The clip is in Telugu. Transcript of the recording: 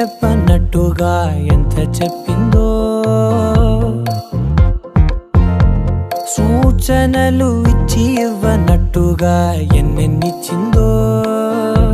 చెప్పన్నట్టుగా ఎంత చెప్పిందో? సూచనలు ఇచ్చి ఇవ్వనట్టుగా ఎన్నెన్నిచ్చిందో